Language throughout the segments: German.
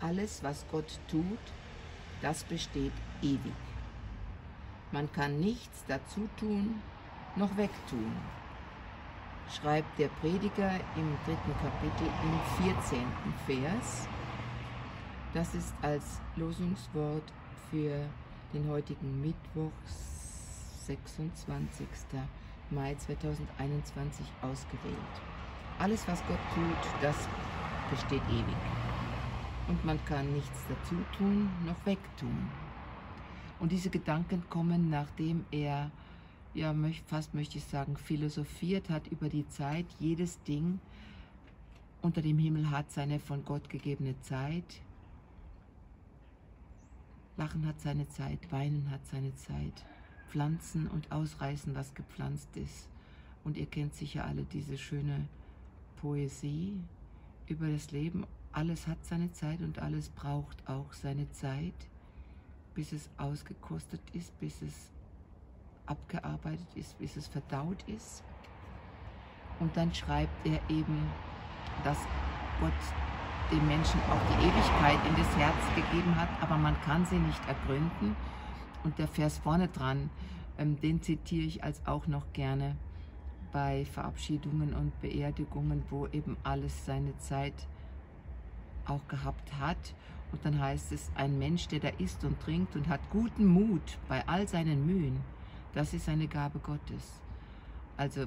Alles, was Gott tut, das besteht ewig. Man kann nichts dazu tun, noch wegtun, schreibt der Prediger im dritten Kapitel im 14. Vers. Das ist als Losungswort für den heutigen Mittwoch, 26. Mai 2021 ausgewählt. Alles, was Gott tut, das besteht ewig. Und man kann nichts dazu tun, noch wegtun. Und diese Gedanken kommen, nachdem er, ja, fast möchte ich sagen, philosophiert hat über die Zeit. Jedes Ding unter dem Himmel hat seine von Gott gegebene Zeit. Lachen hat seine Zeit, Weinen hat seine Zeit, Pflanzen und Ausreißen, was gepflanzt ist. Und ihr kennt sicher alle diese schöne Poesie über das Leben. Alles hat seine Zeit und alles braucht auch seine Zeit, bis es ausgekostet ist, bis es abgearbeitet ist, bis es verdaut ist. Und dann schreibt er eben, dass Gott dem Menschen auch die Ewigkeit in das Herz gegeben hat, aber man kann sie nicht ergründen. Und der Vers vorne dran, ähm, den zitiere ich als auch noch gerne bei Verabschiedungen und Beerdigungen, wo eben alles seine Zeit auch gehabt hat. Und dann heißt es, ein Mensch, der da isst und trinkt und hat guten Mut bei all seinen Mühen, das ist eine Gabe Gottes. Also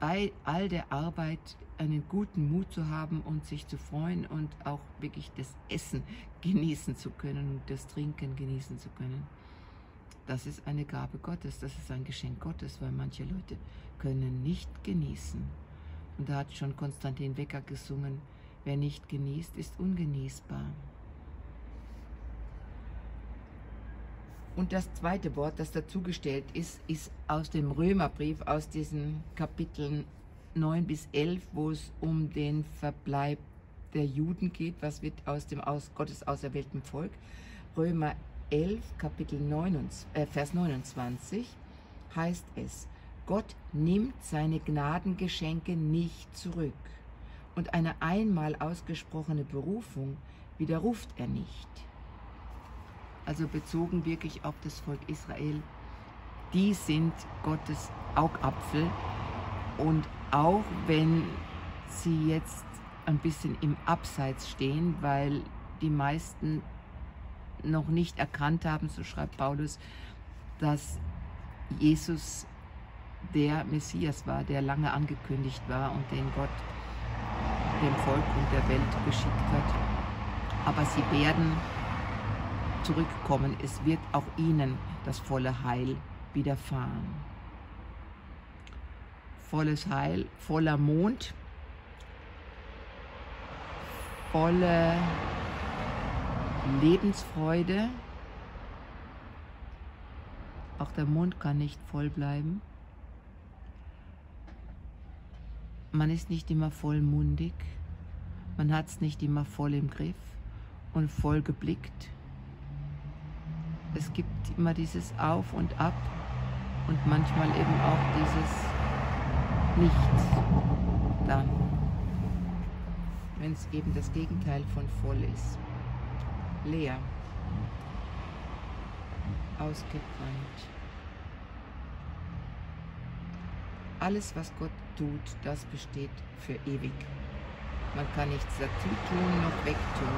bei all der Arbeit einen guten Mut zu haben und sich zu freuen und auch wirklich das Essen genießen zu können und das Trinken genießen zu können. Das ist eine Gabe Gottes, das ist ein Geschenk Gottes, weil manche Leute können nicht genießen. Und da hat schon Konstantin Wecker gesungen, wer nicht genießt, ist ungenießbar. Und das zweite Wort, das dazugestellt ist, ist aus dem Römerbrief, aus diesen Kapiteln 9 bis 11, wo es um den Verbleib der Juden geht, was wird aus dem aus Gottes auserwählten Volk. Römer 11, Kapitel 29, äh, Vers 29 heißt es, Gott nimmt seine Gnadengeschenke nicht zurück und eine einmal ausgesprochene Berufung widerruft er nicht also bezogen wirklich auf das Volk Israel, die sind Gottes Augapfel. Und auch wenn sie jetzt ein bisschen im Abseits stehen, weil die meisten noch nicht erkannt haben, so schreibt Paulus, dass Jesus der Messias war, der lange angekündigt war und den Gott dem Volk und der Welt geschickt hat. Aber sie werden zurückkommen. Es wird auch ihnen das volle Heil widerfahren. Volles Heil, voller Mond, volle Lebensfreude. Auch der Mond kann nicht voll bleiben. Man ist nicht immer vollmundig. Man hat es nicht immer voll im Griff und voll geblickt es gibt immer dieses Auf und Ab und manchmal eben auch dieses Nichts dann, wenn es eben das Gegenteil von voll ist. Leer, ausgebrannt. Alles, was Gott tut, das besteht für ewig. Man kann nichts dazu tun noch wegtun.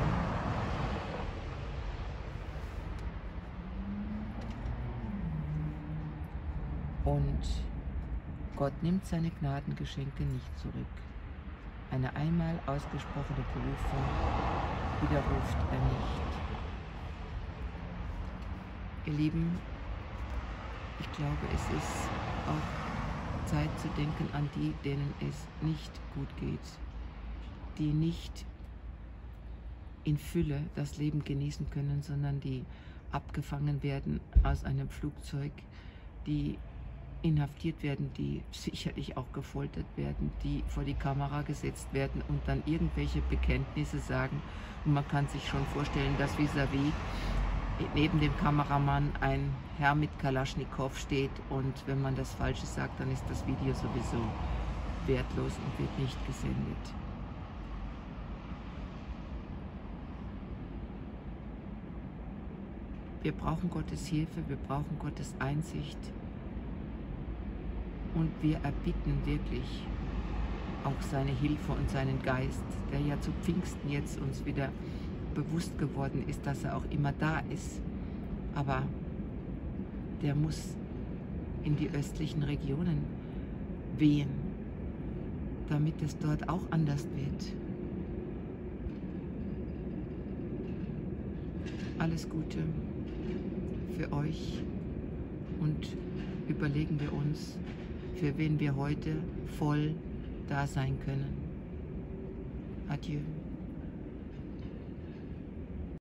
Und Gott nimmt seine Gnadengeschenke nicht zurück. Eine einmal ausgesprochene Berufung widerruft er nicht. Ihr Lieben, ich glaube, es ist auch Zeit zu denken an die, denen es nicht gut geht, die nicht in Fülle das Leben genießen können, sondern die abgefangen werden aus einem Flugzeug, die inhaftiert werden, die sicherlich auch gefoltert werden, die vor die Kamera gesetzt werden und dann irgendwelche Bekenntnisse sagen. Und man kann sich schon vorstellen, dass vis-à-vis -vis neben dem Kameramann ein Herr mit Kalaschnikow steht und wenn man das Falsche sagt, dann ist das Video sowieso wertlos und wird nicht gesendet. Wir brauchen Gottes Hilfe, wir brauchen Gottes Einsicht und wir erbitten wirklich auch seine Hilfe und seinen Geist, der ja zu Pfingsten jetzt uns wieder bewusst geworden ist, dass er auch immer da ist. Aber der muss in die östlichen Regionen wehen, damit es dort auch anders wird. Alles Gute für euch und überlegen wir uns, für wen wir heute voll da sein können. Adieu.